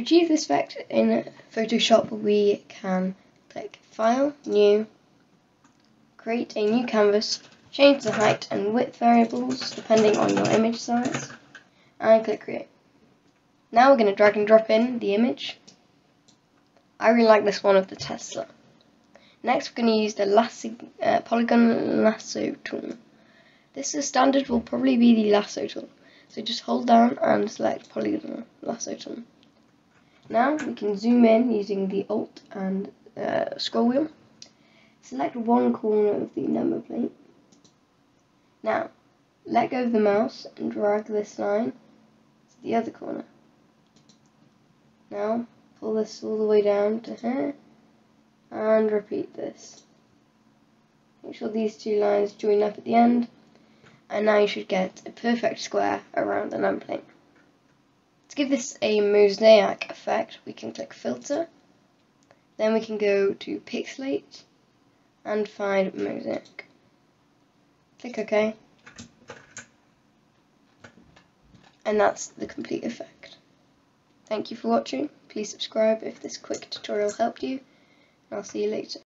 achieve this effect in Photoshop, we can click File, New, create a new canvas, change the height and width variables depending on your image size, and click Create. Now we're going to drag and drop in the image. I really like this one of the Tesla. Next we're going to use the lasso, uh, polygon lasso tool. This is standard will probably be the lasso tool. So just hold down and select polygon lasso tool. Now we can zoom in using the Alt and uh, scroll wheel. Select one corner of the number plate. Now, let go of the mouse and drag this line to the other corner. Now, pull this all the way down to here and repeat this. Make sure these two lines join up at the end and now you should get a perfect square around the number plate. To give this a mosaic effect we can click filter, then we can go to pixelate and find mosaic. Click OK and that's the complete effect. Thank you for watching. Please subscribe if this quick tutorial helped you. I'll see you later.